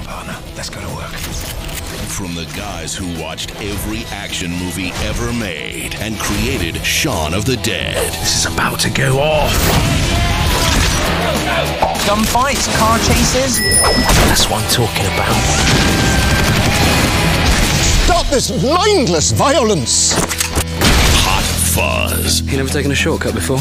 on, partner. Let's go to work. From the guys who watched every action movie ever made and created Shaun of the Dead. This is about to go off. Gunfights, car chases. That's what I'm talking about. Stop this mindless violence! Hot Fuzz. You never taken a shortcut before?